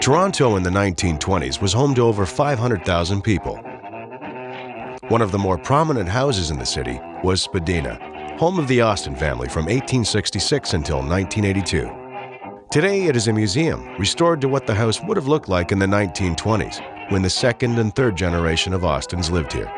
Toronto in the 1920s was home to over 500,000 people. One of the more prominent houses in the city was Spadina, home of the Austin family from 1866 until 1982. Today it is a museum restored to what the house would have looked like in the 1920s when the second and third generation of Austins lived here.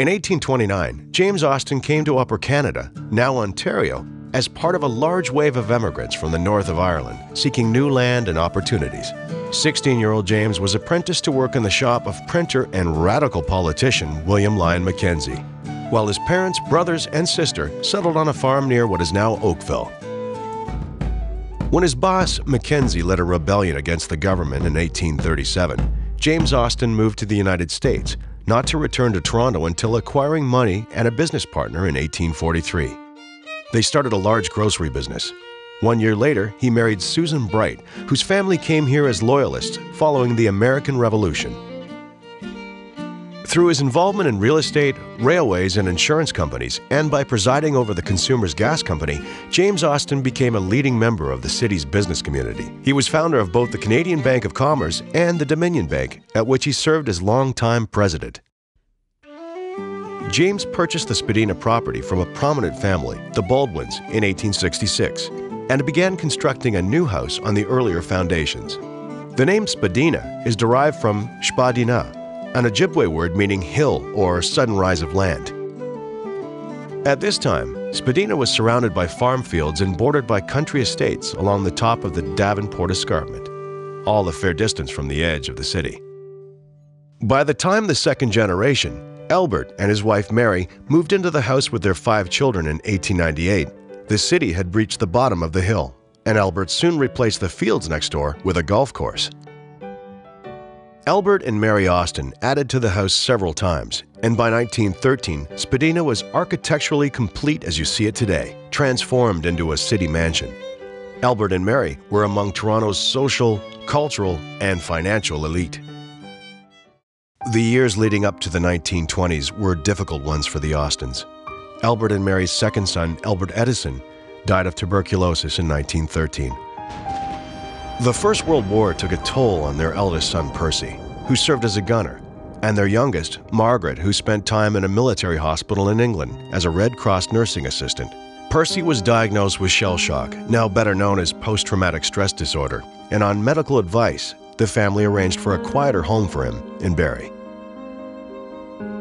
In 1829, James Austin came to Upper Canada, now Ontario, as part of a large wave of emigrants from the north of Ireland seeking new land and opportunities. 16 year old James was apprenticed to work in the shop of printer and radical politician William Lyon Mackenzie, while his parents, brothers, and sister settled on a farm near what is now Oakville. When his boss, Mackenzie, led a rebellion against the government in 1837, James Austin moved to the United States, not to return to Toronto until acquiring money and a business partner in 1843. They started a large grocery business. One year later, he married Susan Bright, whose family came here as loyalists following the American Revolution. Through his involvement in real estate, railways, and insurance companies, and by presiding over the Consumers Gas Company, James Austin became a leading member of the city's business community. He was founder of both the Canadian Bank of Commerce and the Dominion Bank, at which he served as longtime president. James purchased the Spadina property from a prominent family, the Baldwins, in 1866, and began constructing a new house on the earlier foundations. The name Spadina is derived from Ishpadinaa, an Ojibwe word meaning hill or sudden rise of land. At this time, Spadina was surrounded by farm fields and bordered by country estates along the top of the Davenport Escarpment, all a fair distance from the edge of the city. By the time the second generation, Albert and his wife Mary moved into the house with their five children in 1898. The city had reached the bottom of the hill, and Albert soon replaced the fields next door with a golf course. Albert and Mary Austin added to the house several times, and by 1913, Spadina was architecturally complete as you see it today, transformed into a city mansion. Albert and Mary were among Toronto's social, cultural, and financial elite. The years leading up to the 1920s were difficult ones for the Austins. Albert and Mary's second son, Albert Edison, died of tuberculosis in 1913. The First World War took a toll on their eldest son, Percy, who served as a gunner, and their youngest, Margaret, who spent time in a military hospital in England as a Red Cross nursing assistant. Percy was diagnosed with shell shock, now better known as post traumatic stress disorder, and on medical advice, the family arranged for a quieter home for him in Barrie.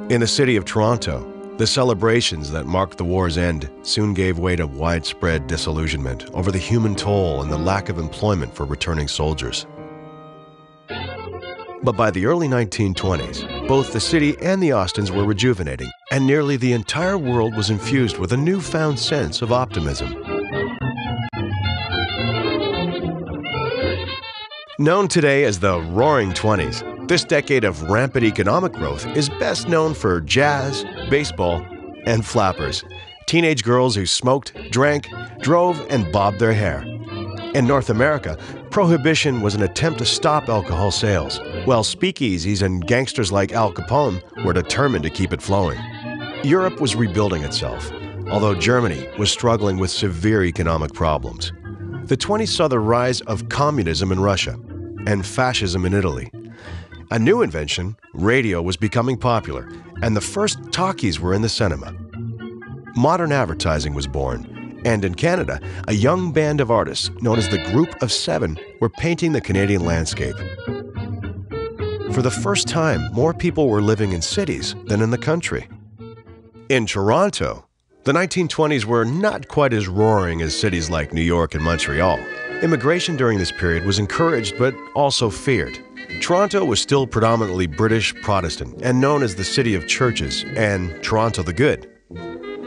In the city of Toronto, the celebrations that marked the war's end soon gave way to widespread disillusionment over the human toll and the lack of employment for returning soldiers. But by the early 1920s, both the city and the Austins were rejuvenating, and nearly the entire world was infused with a newfound sense of optimism. Known today as the Roaring Twenties, this decade of rampant economic growth is best known for jazz, baseball, and flappers, teenage girls who smoked, drank, drove, and bobbed their hair. In North America, prohibition was an attempt to stop alcohol sales, while speakeasies and gangsters like Al Capone were determined to keep it flowing. Europe was rebuilding itself, although Germany was struggling with severe economic problems. The 20s saw the rise of communism in Russia and fascism in Italy. A new invention, radio, was becoming popular, and the first talkies were in the cinema. Modern advertising was born, and in Canada, a young band of artists known as the Group of Seven were painting the Canadian landscape. For the first time, more people were living in cities than in the country. In Toronto, the 1920s were not quite as roaring as cities like New York and Montreal. Immigration during this period was encouraged but also feared. Toronto was still predominantly British Protestant and known as the City of Churches and Toronto the Good.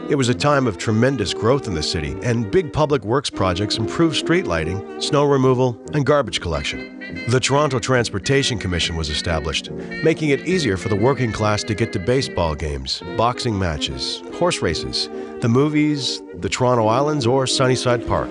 It was a time of tremendous growth in the city, and big public works projects improved street lighting, snow removal, and garbage collection. The Toronto Transportation Commission was established, making it easier for the working class to get to baseball games, boxing matches, horse races, the movies, the Toronto Islands, or Sunnyside Park.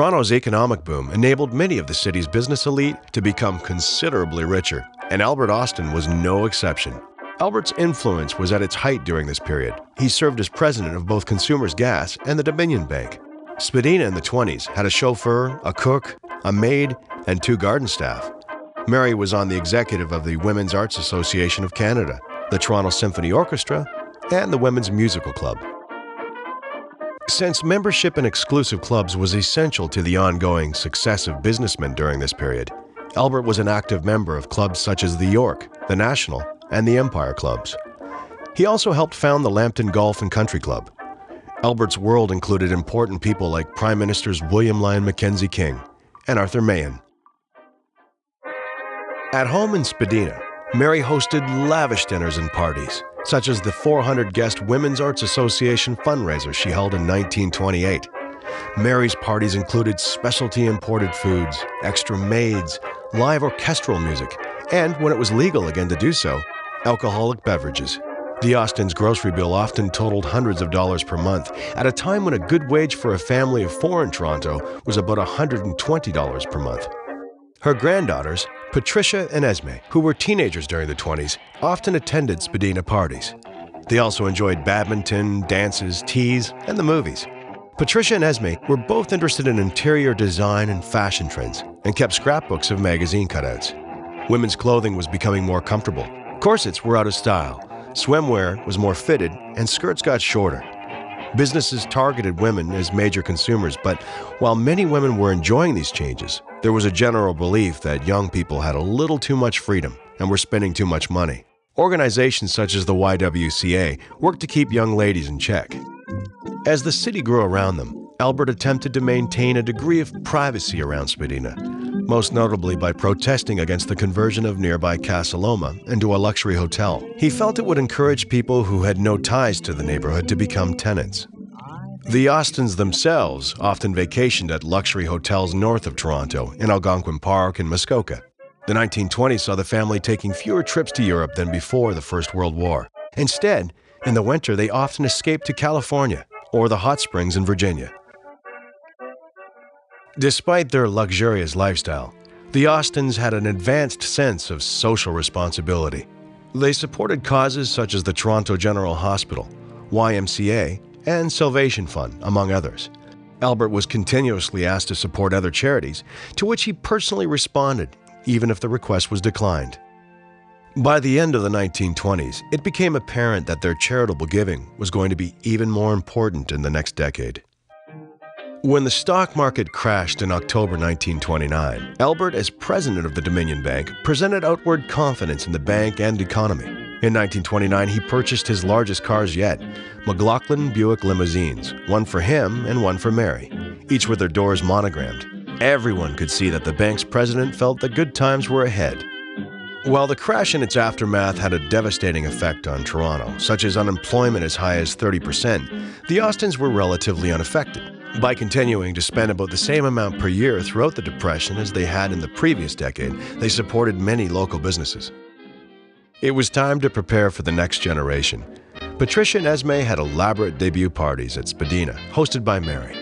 Toronto's economic boom enabled many of the city's business elite to become considerably richer, and Albert Austin was no exception. Albert's influence was at its height during this period. He served as president of both Consumers Gas and the Dominion Bank. Spadina in the 20s had a chauffeur, a cook, a maid, and two garden staff. Mary was on the executive of the Women's Arts Association of Canada, the Toronto Symphony Orchestra, and the Women's Musical Club. Since membership in exclusive clubs was essential to the ongoing success of businessmen during this period, Albert was an active member of clubs such as the York, the National, and the Empire clubs. He also helped found the Lambton Golf and Country Club. Albert's world included important people like Prime Ministers William Lyon Mackenzie King and Arthur Meighen. At home in Spadina, Mary hosted lavish dinners and parties such as the 400 guest Women's Arts Association fundraiser she held in 1928. Mary's parties included specialty imported foods, extra maids, live orchestral music, and, when it was legal again to do so, alcoholic beverages. The Austins' grocery bill often totaled hundreds of dollars per month, at a time when a good wage for a family of four in Toronto was about $120 per month. Her granddaughters, Patricia and Esme, who were teenagers during the 20s, often attended Spadina parties. They also enjoyed badminton, dances, teas, and the movies. Patricia and Esme were both interested in interior design and fashion trends and kept scrapbooks of magazine cutouts. Women's clothing was becoming more comfortable. Corsets were out of style, swimwear was more fitted, and skirts got shorter. Businesses targeted women as major consumers, but while many women were enjoying these changes, there was a general belief that young people had a little too much freedom and were spending too much money. Organizations such as the YWCA worked to keep young ladies in check. As the city grew around them, Albert attempted to maintain a degree of privacy around Spadina, most notably by protesting against the conversion of nearby Casa Loma into a luxury hotel. He felt it would encourage people who had no ties to the neighborhood to become tenants. The Austins themselves often vacationed at luxury hotels north of Toronto, in Algonquin Park and Muskoka. The 1920s saw the family taking fewer trips to Europe than before the First World War. Instead, in the winter, they often escaped to California or the hot springs in Virginia. Despite their luxurious lifestyle, the Austins had an advanced sense of social responsibility. They supported causes such as the Toronto General Hospital, YMCA, and Salvation Fund, among others. Albert was continuously asked to support other charities, to which he personally responded, even if the request was declined. By the end of the 1920s, it became apparent that their charitable giving was going to be even more important in the next decade. When the stock market crashed in October 1929, Albert, as president of the Dominion Bank, presented outward confidence in the bank and economy. In 1929, he purchased his largest cars yet McLaughlin Buick limousines, one for him and one for Mary, each with their doors monogrammed. Everyone could see that the bank's president felt that good times were ahead. While the crash and its aftermath had a devastating effect on Toronto, such as unemployment as high as 30%, the Austins were relatively unaffected. By continuing to spend about the same amount per year throughout the Depression as they had in the previous decade, they supported many local businesses. It was time to prepare for the next generation. Patricia and Esme had elaborate debut parties at Spadina, hosted by Mary.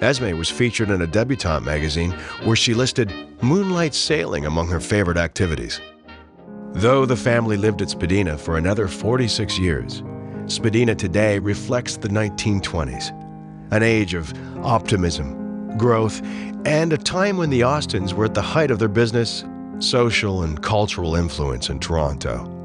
Esme was featured in a debutante magazine where she listed moonlight sailing among her favorite activities. Though the family lived at Spadina for another 46 years, Spadina today reflects the 1920s, an age of optimism, growth, and a time when the Austins were at the height of their business social and cultural influence in Toronto.